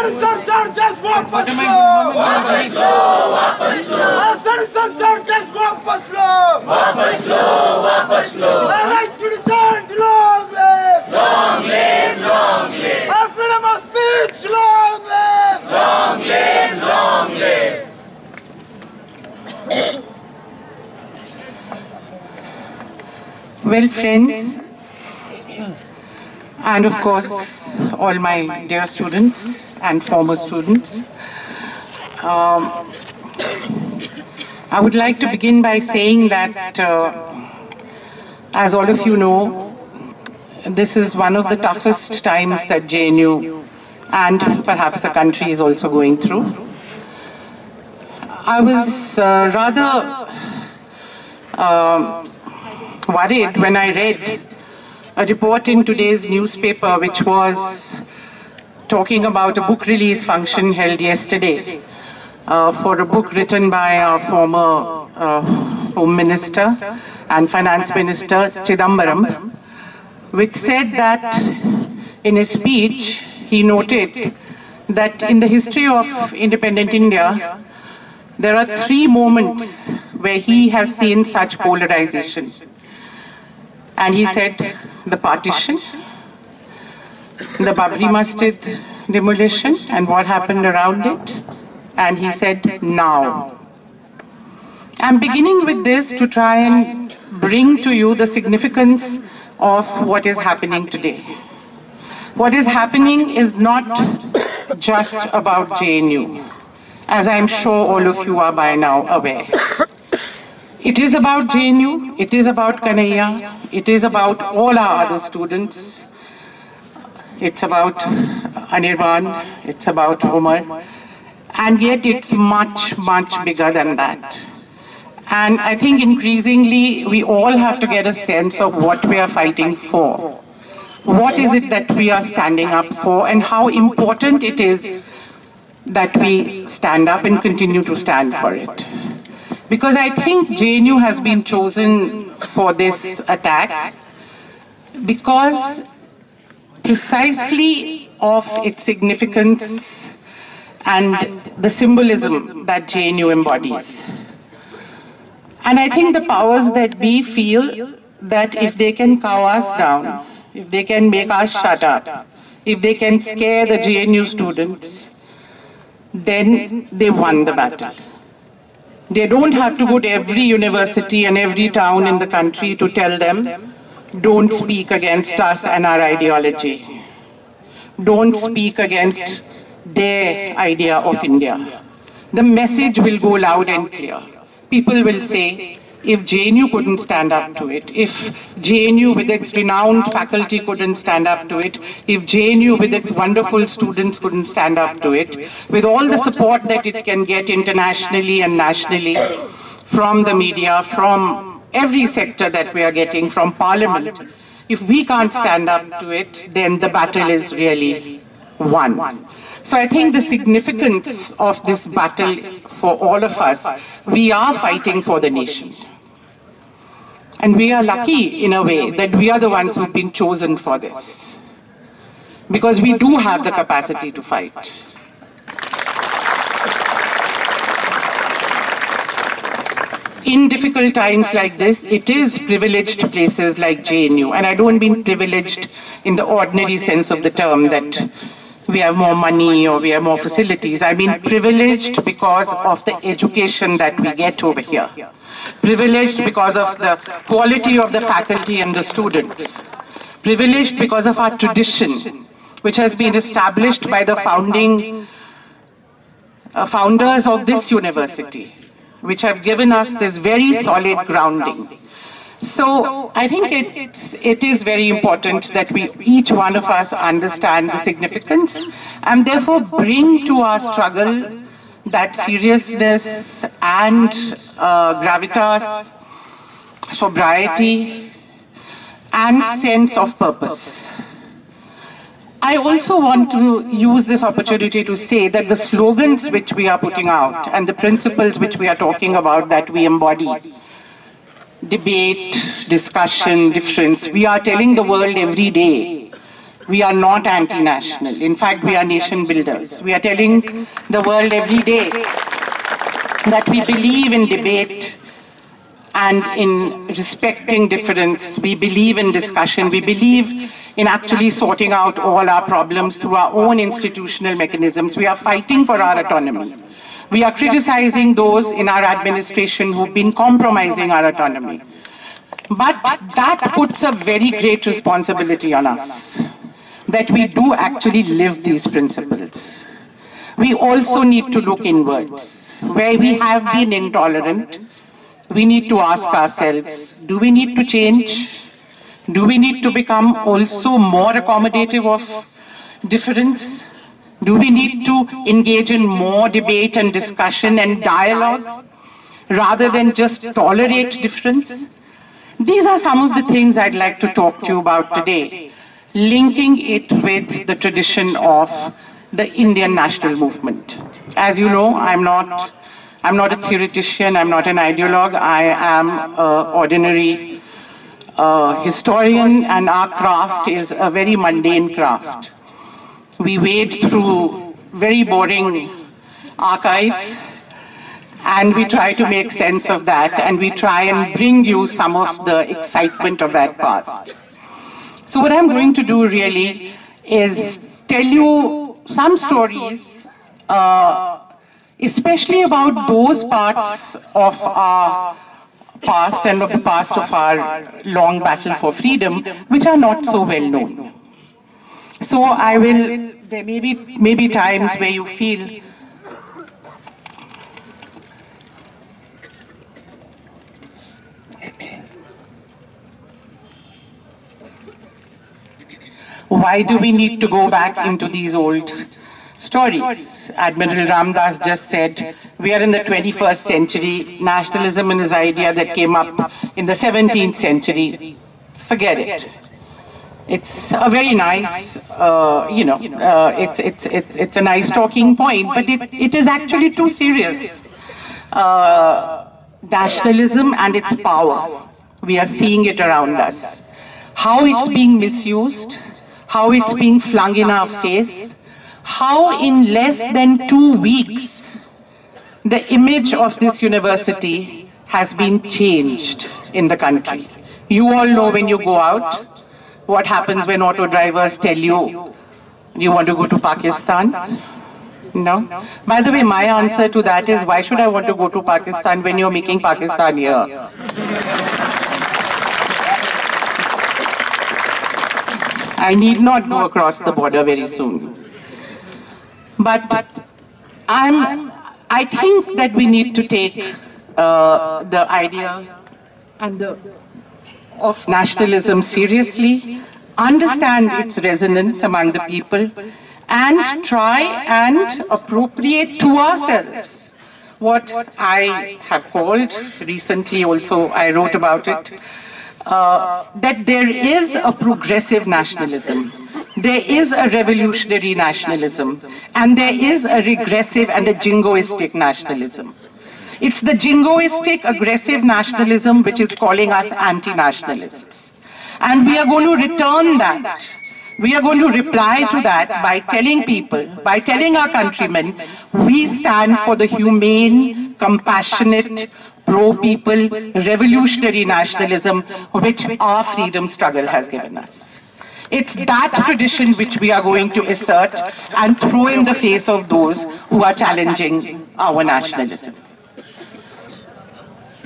citizen charges वापस लो वापस लो वापस लो citizen charges वापस लो वापस लो वापस लो the right to dissent long live long live long live the freedom of speech long live long live long live Well, friends, and of course, all my dear students and former students, um, I would like to begin by saying that, uh, as all of you know, this is one of the toughest times that JNU and perhaps the country is also going through. I was uh, rather um, worried when I read a report in today's newspaper which was talking about a book release function held yesterday uh, for a book written by our former uh, Home Minister and Finance Minister Chidambaram, which said that in his speech he noted that in the history of independent India, there are three moments where he has seen such polarization. And he said the partition, the Babri Masjid demolition and what happened around it. And he said now. I'm beginning with this to try and bring to you the significance of what is happening today. What is happening is not just about JNU, as I'm sure all of you are by now aware. It is about JNU, it is about Kanhaiya, it is about all our other students. It's about Anirban, it's about Omar, and yet it's much, much bigger than that. And I think increasingly we all have to get a sense of what we are fighting for. What is it that we are standing up for and how important it is that we stand up and continue to stand for it. Because I think JNU has been chosen for this attack because precisely of its significance and the symbolism that JNU embodies. And I think the powers that be feel that if they can cow us down, if they can make us shut up, if they can scare the JNU students, then they won the battle. They don't have to go to every university and every town in the country to tell them, don't speak against us and our ideology. Don't speak against their idea of India. The message will go loud and clear. People will say, if JNU couldn't stand up to it, if JNU with its renowned faculty couldn't stand up to it, if JNU with its wonderful students couldn't stand up to it, with all the support that it can get internationally and nationally from the media, from every sector that we are getting, from parliament, if we can't stand up to it, then the battle is really won. So I think the significance of this battle for all of us, we are fighting for the nation. And we are lucky in a way that we are the ones who've been chosen for this. Because we do have the capacity to fight. In difficult times like this, it is privileged places like JNU, and I don't mean privileged in the ordinary sense of the term that we have more money or we have more facilities. I mean privileged because of the education that we get over here. Privileged because of the quality of the faculty and the students. Privileged because of our tradition, which has been established by the founding uh, founders of this university, which have given us this very solid grounding. So I think it's, it is very important that we, each one of us understand the significance and therefore bring to our struggle that seriousness and uh, gravitas, sobriety, and sense of purpose. I also want to use this opportunity to say that the slogans which we are putting out and the principles which we are talking about that we embody, debate, discussion, difference, we are telling the world every day We are not anti-national. In fact, we are nation builders. We are telling the world every day that we believe in debate and in respecting difference. We believe in discussion. We believe in actually sorting out all our problems through our own institutional mechanisms. We are fighting for our autonomy. We are criticizing those in our administration who've been compromising our autonomy. But that puts a very great responsibility on us, that we do actually live these principles. We also need to look inwards. Where we have been intolerant, we need to ask ourselves, do we need to change? Do we need to become also more accommodative of difference? Do we need to engage in more debate and discussion and dialogue rather than just tolerate difference? These are some of the things I'd like to talk to you about today, linking it with the tradition of the Indian national movement. As you know, I'm not, I'm not a theoretician, I'm not an ideologue, I am an ordinary historian and our craft is a very mundane craft. We wade through very boring archives and we try to make sense of that and we try and bring you some of the excitement of that past. So what I'm going to do really is tell you some stories, uh, especially about those parts of our past and of the past of our long battle for freedom, which are not so well known. So I will, there may be, may be times where you feel why do we need to go back into these old stories? Admiral Ramdas just said, we are in the 21st century. Nationalism is an idea that came up in the 17th century. Forget it. It's a very nice, uh, you know, uh, it's, it's, it's, it's a nice talking point, but it, it is actually too serious. Uh, nationalism and its power. We are seeing it around us. How it's being misused, how it's being flung in our face, how in less than two weeks the image of this university has been changed in the country. You all know when you go out, what happens when auto drivers tell you you want to go to Pakistan? No? By the way, my answer to that is why should I want to go to Pakistan when you're making Pakistan here? I need not go across the border very soon. But I'm, I think that we need to take uh, the idea and the of nationalism seriously, understand its resonance among the people, and try and appropriate to ourselves what I have called, recently also I wrote about it, uh, that there is a progressive nationalism, there is a revolutionary nationalism, and there is a regressive and a jingoistic nationalism. It's the jingoistic, aggressive nationalism which is calling us anti-nationalists. And we are going to return that. We are going to reply to that by telling people, by telling our countrymen, we stand for the humane, compassionate, pro-people, revolutionary nationalism which our freedom struggle has given us. It's that tradition which we are going to assert and throw in the face of those who are challenging our nationalism.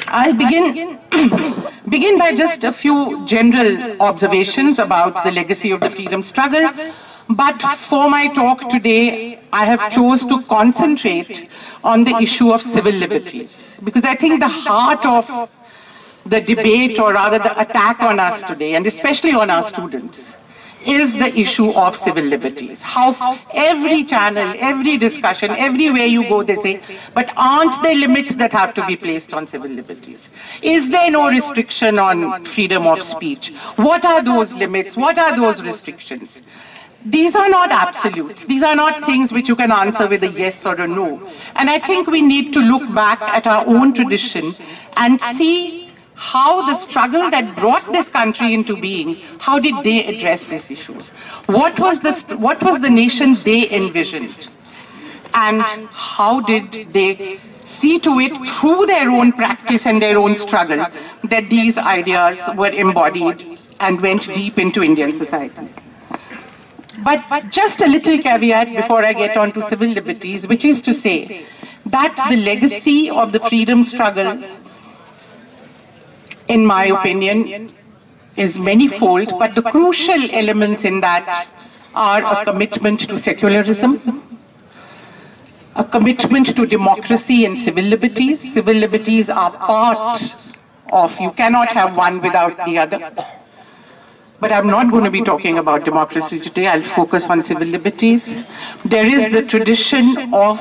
I'll begin, begin by just a few general observations about the legacy of the freedom struggle. But for my talk today, I have chose to concentrate on the issue of civil liberties. Because I think the heart of the debate, or rather the attack on us today, and especially on our students, is the issue of civil liberties. How every channel, every discussion, everywhere you go, they say, but aren't there limits that have to be placed on civil liberties? Is there no restriction on freedom of speech? What are those limits? What are those restrictions? These are not absolutes. These are not things which you can answer with a yes or a no. And I think we need to look back at our own tradition and see how the struggle that brought this country into being, how did they address these issues? What was the, what was the nation they envisioned? And how did they see to it through their own practice and their own struggle that these ideas were embodied and went deep into Indian society? But just a little caveat before I get on to civil liberties, which is to say that the legacy of the freedom struggle in my opinion, is manifold, but the crucial elements in that are a commitment to secularism, a commitment to democracy and civil liberties. Civil liberties are part of, you cannot have one without the other. But I'm not going to be talking about democracy today. I'll focus on civil liberties. There is the tradition of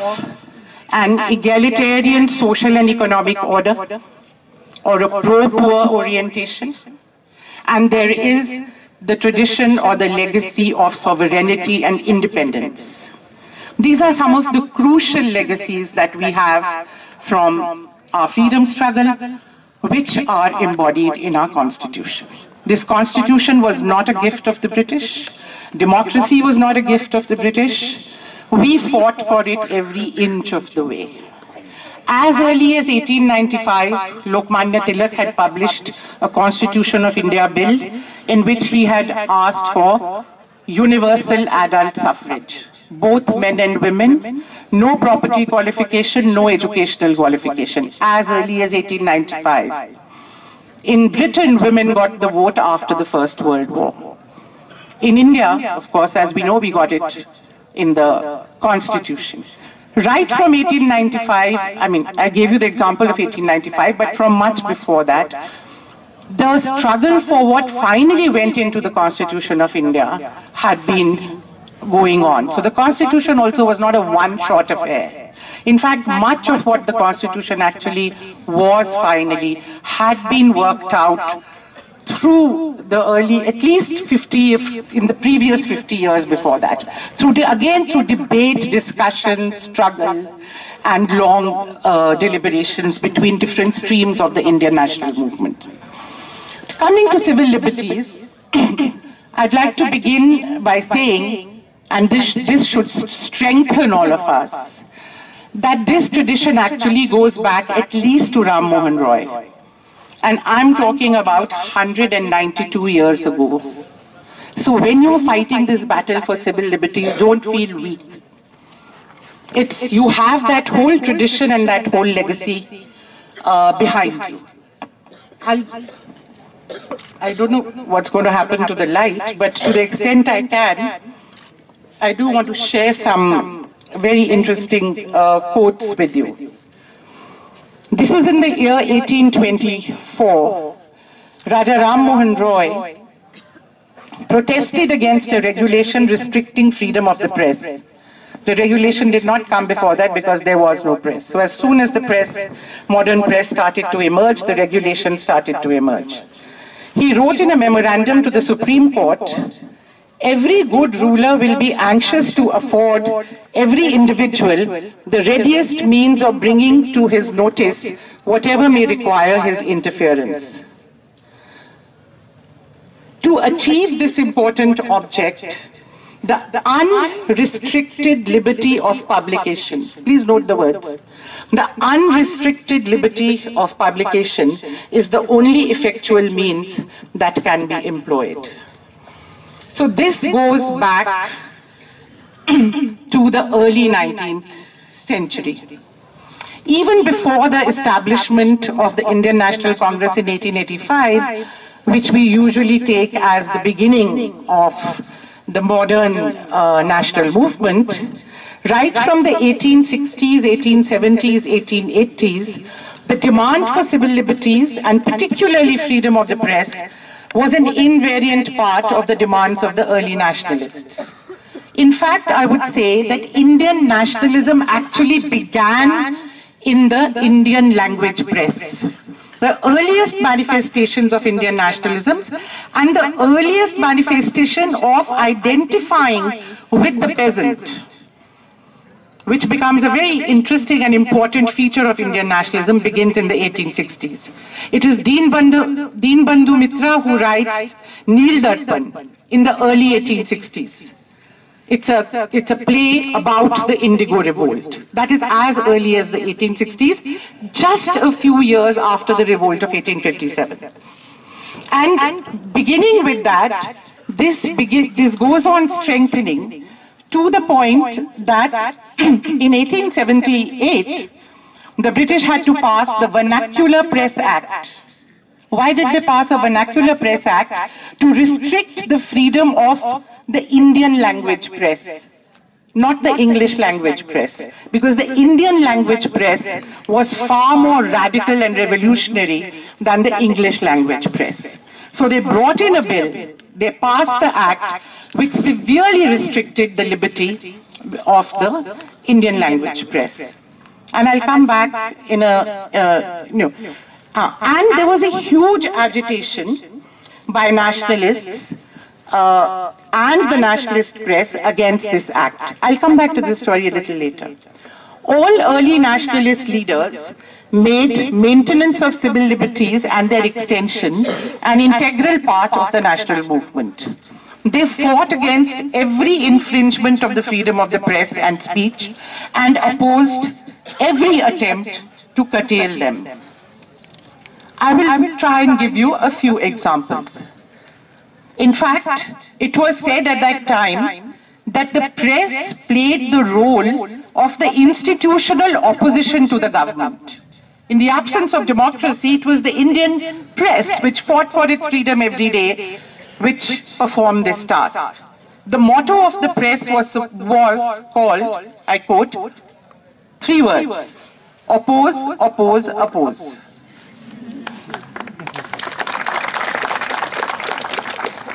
an egalitarian social and economic order or a pro-poor orientation. And there is the tradition or the legacy of sovereignty and independence. These are some of the crucial legacies that we have from our freedom struggle, which are embodied in our constitution. This constitution was not a gift of the British. Democracy was not a gift of the British. We fought for it every inch of the way. As early as 1895, Lokmanya Tilak had published a Constitution of India bill in which he had asked for universal adult suffrage, both men and women, no property qualification, no educational qualification, as early as 1895. In Britain, women got the vote after the First World War. In India, of course, as we know, we got it in the Constitution. Right from 1895, I mean, I gave you the example of 1895, but from much before that, the struggle for what finally went into the Constitution of India had been going on. So the Constitution also was not a one-shot affair. In fact, much of what the Constitution actually was finally had been worked out through the early, at least 50, in the previous 50 years before that, through the, again through debate, discussion, struggle, and long uh, deliberations between different streams of the Indian national movement. Coming to civil liberties, I'd like to begin by saying, and this, this should strengthen all of us, that this tradition actually goes back at least to Ram Mohan Roy. And I'm talking about 192 years ago. So when you're fighting this battle for civil liberties, don't feel weak. It's, you have that whole tradition and that whole legacy uh, behind you. I'll, I don't know what's going to happen to the light, but to the extent I can, I do want to share some very interesting uh, quotes with you. This is in the year 1824. Raja Ram Mohan Roy protested against a regulation restricting freedom of the press. The regulation did not come before that because there was no press. So as soon as the press, modern press started to emerge, the regulation started to emerge. He wrote in a memorandum to the Supreme Court Every good ruler will be anxious to afford every individual the readiest means of bringing to his notice whatever may require his interference. To achieve this important object, the unrestricted liberty of publication, please note the words, the unrestricted liberty of publication is the only effectual means that can be employed. So this goes back to the early 19th century. Even before the establishment of the Indian National Congress in 1885, which we usually take as the beginning of the modern uh, national movement, right from the 1860s, 1870s, 1880s, the demand for civil liberties and particularly freedom of the press was an invariant part of the demands of the early nationalists. In fact, I would say that Indian nationalism actually began in the Indian language press. The earliest manifestations of Indian nationalism and the earliest manifestation of identifying with the peasant which becomes a very interesting and important feature of Indian nationalism, begins in the 1860s. It is Deen Bandhu, Deen Bandhu Mitra who writes Neel Darpan in the early 1860s. It's a, it's a play about the Indigo Revolt. That is as early as the 1860s, just a few years after the revolt of 1857. And beginning with that, this, begin, this goes on strengthening to the point that in 1878, the British had to pass the Vernacular Press Act. Why did they pass a Vernacular Press Act? To restrict the freedom of the Indian language press, not the English language press. Because the Indian language press was far more radical and revolutionary than the English language press. So they brought in a bill, they passed the act which severely restricted the liberty of the Indian language press. And I'll come back in a, uh, you know, uh, and there was a huge agitation by nationalists uh, and the nationalist press against this act. I'll come back to this story a little later. All early nationalist leaders maintenance of civil liberties and their extension an integral part of the national movement. They fought against every infringement of the freedom of the press and speech and opposed every attempt to curtail them. I will try and give you a few examples. In fact, it was said at that time that the press played the role of the institutional opposition to the government. In the absence of democracy, it was the Indian press which fought for its freedom every day, which performed this task. The motto of the press was, was called, I quote, three words, oppose, oppose, oppose.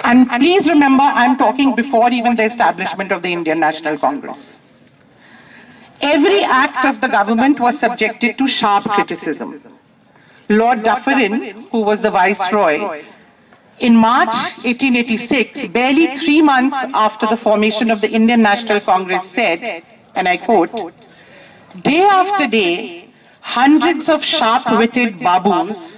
And please remember, I'm talking before even the establishment of the Indian National Congress. Every act of the government was subjected to sharp criticism. Lord Dufferin, who was the viceroy, in March 1886, barely three months after the formation of the Indian National Congress said, and I quote, day after day, hundreds of sharp-witted babus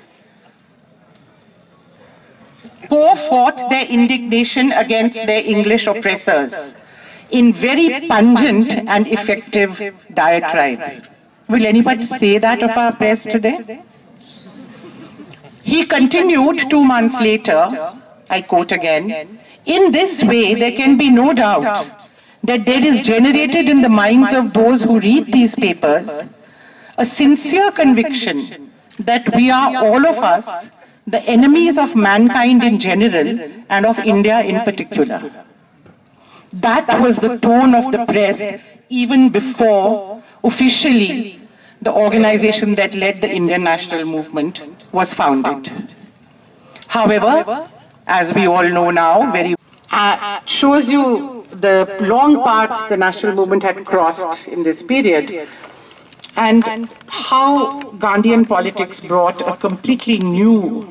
pour forth their indignation against their English oppressors in very pungent and effective diatribe. Will anybody say that of our press today? He continued two months later, I quote again, in this way there can be no doubt that there is generated in the minds of those who read these papers a sincere conviction that we are all of us the enemies of mankind in general and of India in particular. That was the tone of the press even before officially the organization that led the Indian national movement was founded. However, as we all know now, very uh, shows you the long path the national movement had crossed in this period. and how Gandhian politics brought a completely new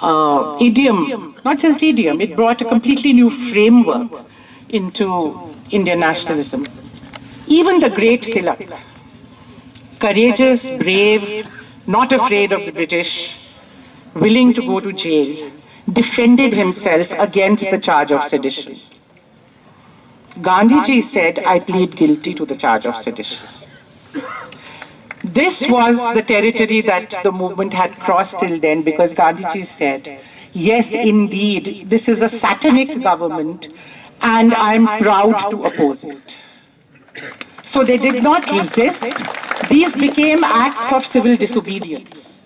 uh, idiom, not just idiom, it brought a completely new framework into Indian nationalism. Even the great Tilak, courageous, brave, not afraid of the British, willing to go to jail, defended himself against the charge of sedition. Gandhiji said, I plead guilty to the charge of sedition. This was the territory that the movement had crossed till then because Gandhiji said, yes, indeed, this is a satanic government and I'm proud to oppose it. So they did not resist. These became acts of civil disobedience,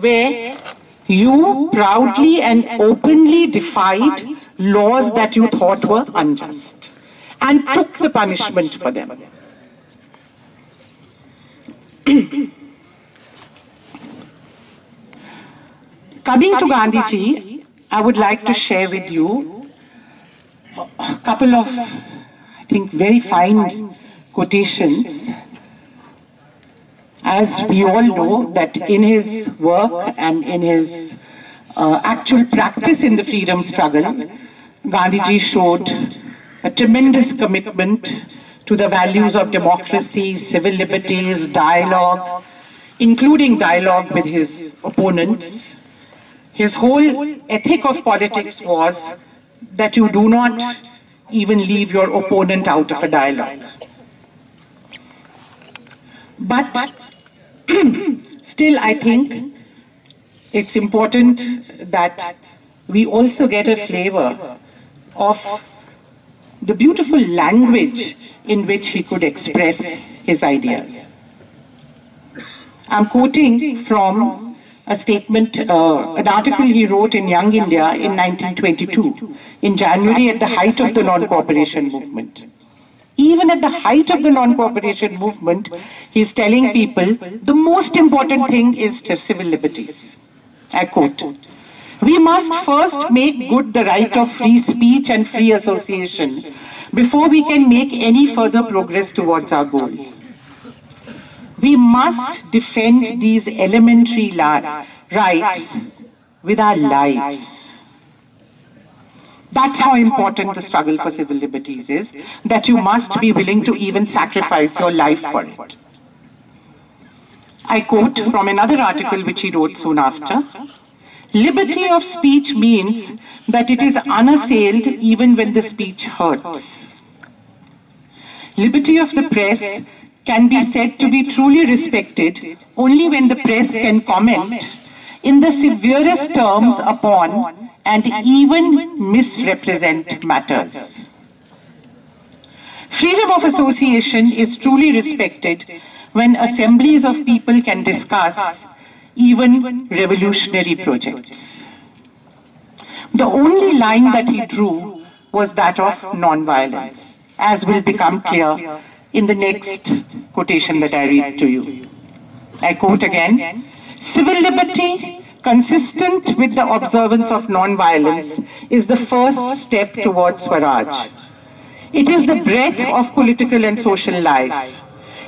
where you proudly and openly defied laws that you thought were unjust and took the punishment for them. Coming to Gandhiji, I would like to share with you a couple of, I think, very fine quotations. As we all know that in his work and in his uh, actual practice in the freedom struggle, Gandhiji showed a tremendous commitment to the values of democracy, civil liberties, dialogue, including dialogue with his opponents. His whole ethic of politics was that you do not even leave your opponent out of a dialogue. But still, I think it's important that we also get a flavor of the beautiful language in which he could express his ideas. I'm quoting from a statement, uh, an article he wrote in Young India in 1922, in January at the height of the non-cooperation movement. Even at the height of the non-cooperation movement, he's telling people the most important thing is civil liberties. I quote, we must first make good the right of free speech and free association before we can make any further progress towards our goal. We must defend these elementary rights with our lives. That's how important the struggle for civil liberties is, that you must be willing to even sacrifice your life for it. I quote from another article which he wrote soon after. Liberty of speech means that it is unassailed even when the speech hurts. Liberty of the press can be said to be truly respected only when the press can comment in the severest terms upon and even misrepresent matters. Freedom of association is truly respected when assemblies of people can discuss even revolutionary projects. The only line that he drew was that of non-violence, as will become clear in the next quotation that I read to you. I quote again, civil liberty consistent with the observance of non-violence is the first step towards Swaraj. It is the breath of political and social life.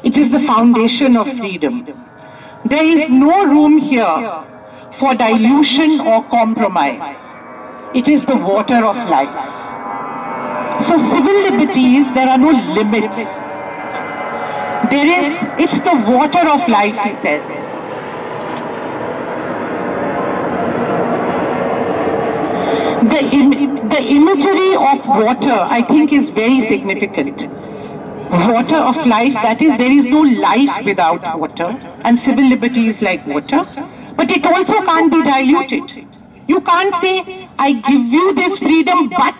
It is the foundation of freedom. There is no room here for dilution or compromise. It is the water of life. So civil liberties, there are no limits. There is, it's the water of life, he says. The, Im the imagery of water, I think, is very significant water of life, that is, there is no life without water, and civil liberty is like water, but it also can't be diluted. You can't say, I give you this freedom, but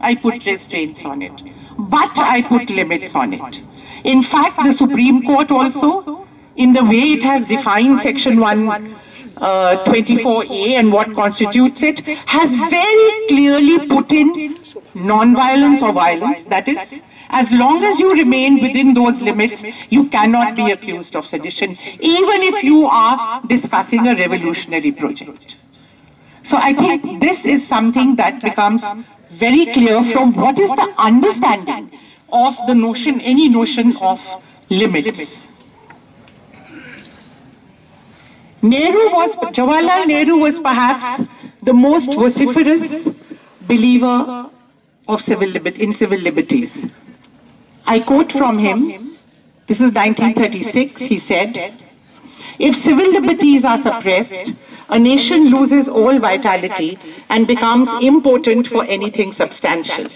I put restraints on it, but I put limits on it. In fact, the Supreme Court also, in the way it has defined Section 124A uh, and what constitutes it, has very clearly put in non-violence or violence, that is, as long as you remain within those limits, you cannot be accused of sedition, even if you are discussing a revolutionary project. So I think this is something that becomes very clear from what is the understanding of the notion, any notion of limits. Nehru was, Jawaharlal Nehru was perhaps the most vociferous believer of civil in civil liberties. I quote from him, this is 1936, he said, if civil liberties are suppressed, a nation loses all vitality and becomes impotent for anything substantial.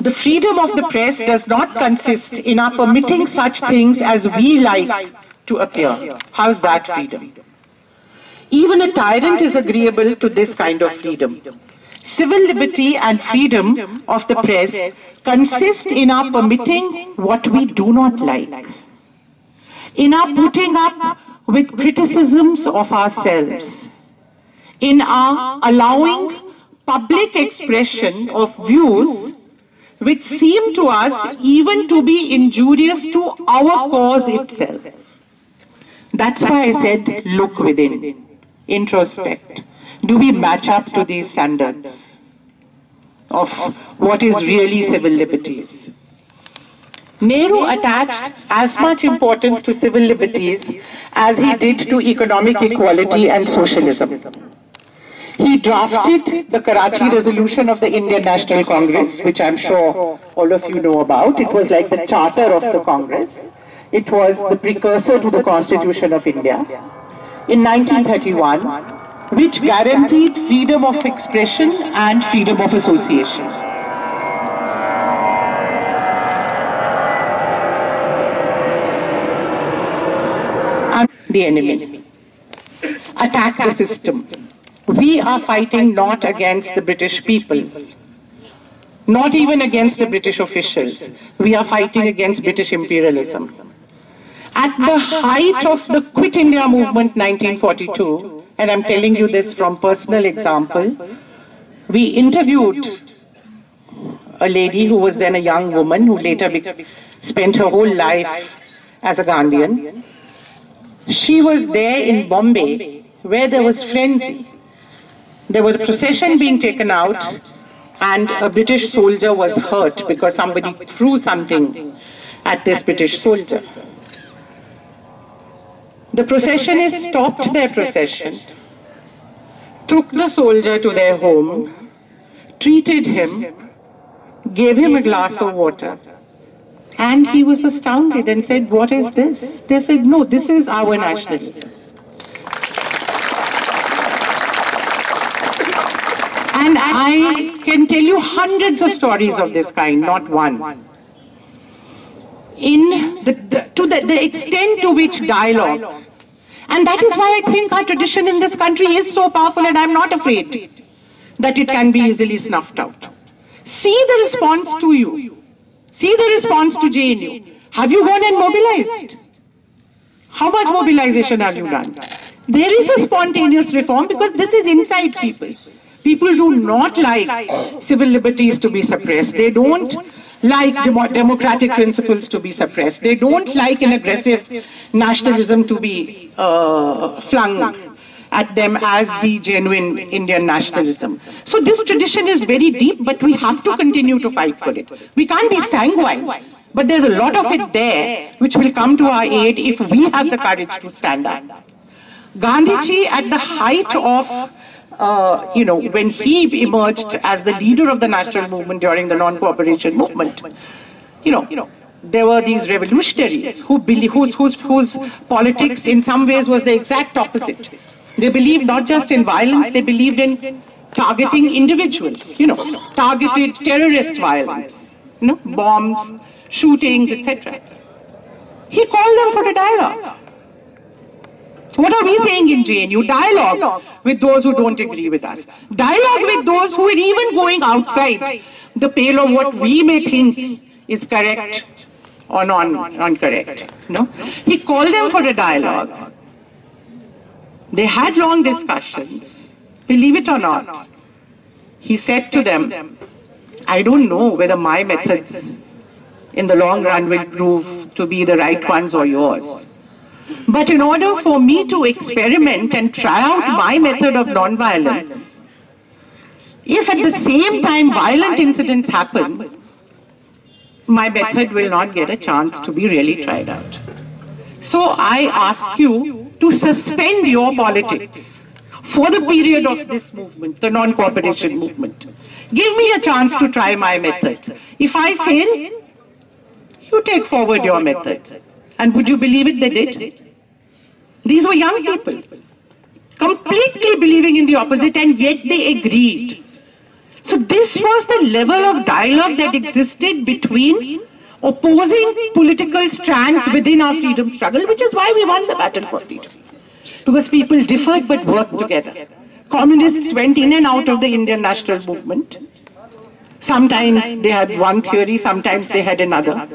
The freedom of the press does not consist in our permitting such things as we like to appear. How's that freedom? Even a tyrant is agreeable to this kind of freedom. Civil liberty and freedom of the press consist in our permitting what we do not like, in our putting up with criticisms of ourselves, in our allowing public expression of views which seem to us even to be injurious to our cause itself. That's why I said, look within, introspect. Do we match up to these standards of what is really civil liberties? Nehru attached as much importance to civil liberties as he did to economic equality and socialism. He drafted the Karachi resolution of the Indian National Congress, which I'm sure all of you know about. It was like the charter of the Congress. It was the precursor to the Constitution of India in 1931, which guaranteed freedom of expression and freedom of association. And the enemy attack the system. We are fighting not against the British people, not even against the British officials. We are fighting against British imperialism. At the height of the Quit India movement 1942, and I'm telling you this from personal example, we interviewed a lady who was then a young woman who later spent her whole life as a Gandhian. She was there in Bombay where there was frenzy. There was a procession being taken out and a British soldier was hurt because somebody threw something at this British soldier. The processionists stopped their procession, took the soldier to their home, treated him, gave him a glass of water, and he was astounded and said, What is this? They said, No, this is our nationalism. And I can tell you hundreds of stories of this kind, not one. In the, the to the, the extent to which dialogue, and that is why I think our tradition in this country is so powerful, and I'm not afraid that it can be easily snuffed out. See the response to you. See the response to JNU. Have you gone and mobilized? How much mobilization have you done? There is a spontaneous reform because this is inside people. People do not like civil liberties to be suppressed. They don't like demo democratic principles to be suppressed. They don't like an aggressive nationalism to be uh, flung at them as the genuine Indian nationalism. So this tradition is very deep, but we have to continue to fight for it. We can't be sanguine, but there's a lot of it there which will come to our aid if we have the courage to stand up. Gandhiji, at the height of uh, you know, when he emerged as the leader of the national movement during the non-cooperation movement, you know, there were these revolutionaries who believe, whose, whose, whose politics in some ways was the exact opposite. They believed not just in violence, they believed in targeting individuals, you know, targeted terrorist violence, you know, bombs, shootings, etc. He called them for a dialogue. What are we saying in JNU? Dialogue with those who don't agree with us. Dialogue with those who are even going outside the pale of what we may think is correct or non, non-correct. No? He called them for a dialogue. They had long discussions. Believe it or not, he said to them, I don't know whether my methods in the long run will prove to be the right ones or yours. But in order for me to experiment and try out my method of non-violence, if at the same time violent incidents happen, my method will not get a chance to be really tried out. So I ask you to suspend your politics for the period of this movement, the non-cooperation movement. Give me a chance to try my methods. If I fail, you take forward your methods. And would you believe it, they did? These were young people, completely believing in the opposite, and yet they agreed. So this was the level of dialogue that existed between opposing political strands within our freedom struggle, which is why we won the battle for freedom. Because people differed but worked together. Communists went in and out of the Indian national movement. Sometimes they had one theory, sometimes they had another.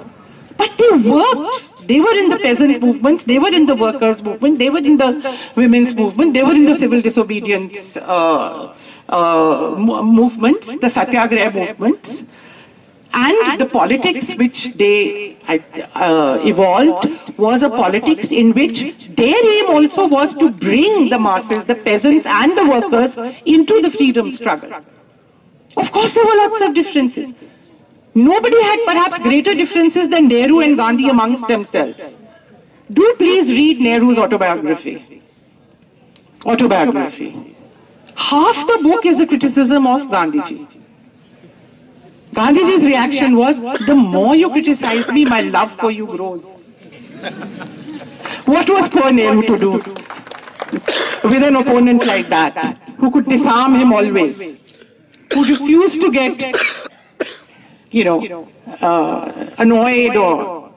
But they worked. They were in the peasant movements, they were in the workers' movement, they were in the women's movement, they were in the civil disobedience uh, uh, movements, the satyagraha movements. And the politics which they uh, evolved was a politics in which their aim also was to bring the masses, the peasants and the workers into the freedom struggle. Of course, there were lots of differences. Nobody had perhaps greater differences than Nehru and Gandhi amongst themselves. Do please read Nehru's autobiography. Autobiography. Half the book is a criticism of Gandhiji. Gandhiji's reaction was, the more you criticize me, my love for you grows. What was poor Nehru to do with an opponent like that, who could disarm him always, who refused to get, you know, uh, annoyed or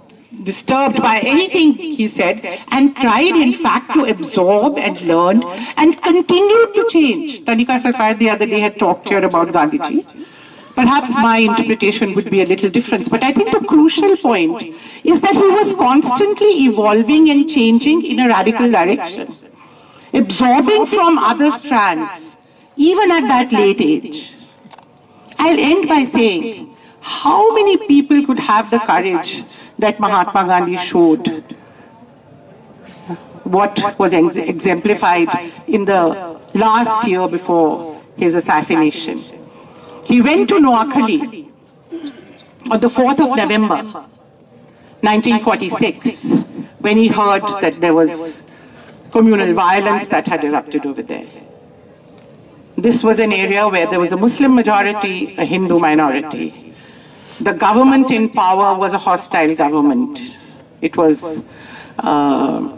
disturbed by anything he said and tried in fact to absorb and learn and continued to change. Tanika Sarkar the other day had talked here about Gandhiji. Perhaps my interpretation would be a little different, but I think the crucial point is that he was constantly evolving and changing in a radical direction, absorbing from other strands, even at that late age. I'll end by saying, how many people could have the courage that Mahatma Gandhi showed? What was exemplified in the last year before his assassination. He went to Noakhali on the 4th of November, 1946, when he heard that there was communal violence that had erupted over there. This was an area where there was a Muslim majority, a Hindu minority. The government in power was a hostile government. It was uh,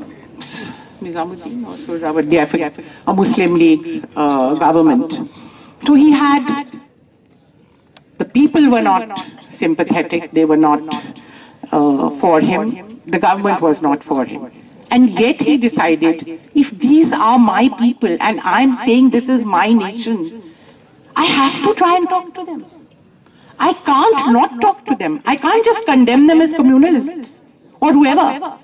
a Muslim League uh, government. So he had the people were not sympathetic, they were not uh, for him, the government was not for him. And yet he decided, if these are my people and I'm saying this is my nation, I have to try and talk to them. I can't not talk to them. I can't just condemn them as communalists or whoever.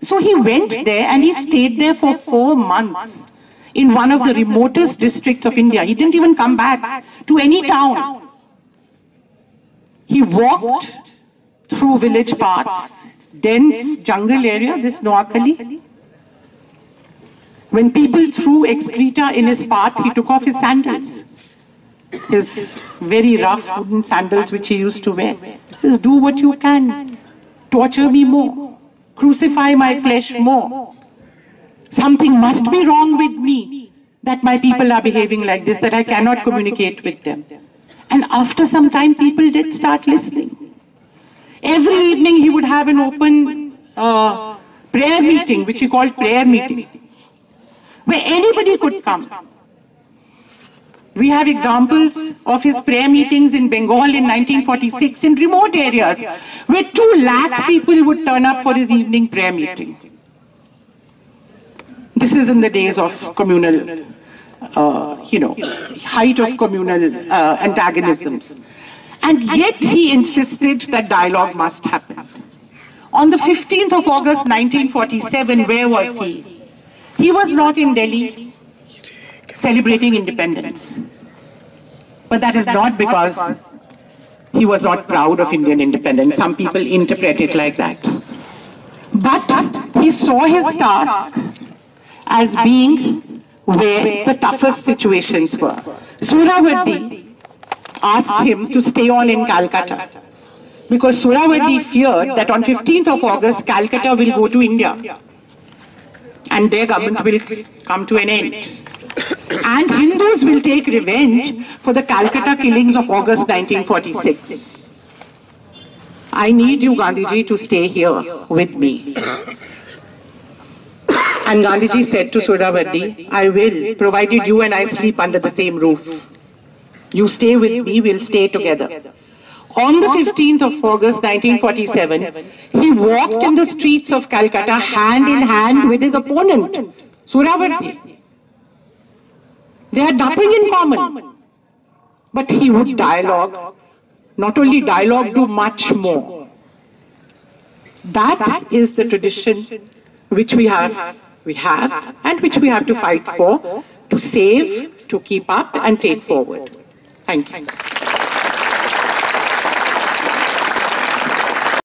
So he went there and he stayed there for four months in one of the remotest districts of India. He didn't even come back to any town. He walked through village paths, dense jungle area, this Noakhali. When people threw excreta in his path, he took off his sandals, his very rough wooden sandals which he used to wear. He says, do what you can, torture me more, crucify my flesh more. Something must be wrong with me that my people are behaving like this, that I cannot communicate with them. And after some time, people did start listening. Every evening, he would have an open uh, prayer meeting, which he called prayer meeting, where anybody could come. We have examples of his prayer meetings in Bengal in 1946 in remote areas, where two lakh people would turn up for his evening prayer meeting. This is in the days of communal uh, you know, height of communal uh, antagonisms. And yet he insisted that dialogue must happen. On the 15th of August 1947, where was he? He was not in Delhi celebrating independence. But that is not because he was not proud of Indian independence. Some people interpret it like that. But he saw his task as being where the toughest situations were. Suhrawardi asked him to stay on in Calcutta because Suhrawardi feared that on 15th of August, Calcutta will go to India and their government will come to an end. And Hindus will take revenge for the Calcutta killings of August 1946. I need you, Gandhiji, to stay here with me. And Gandhiji said to Suhrawardi, I will, provided you and I sleep under the same roof. You stay with me, we'll stay together. On the 15th of August 1947, he walked in the streets of Calcutta hand in hand with his opponent, Suhrawardi. They had nothing in common. But he would dialogue, not only dialogue, do much more. That is the tradition which we have we have and which we have to fight for, to save, to keep up and take forward. Thank you.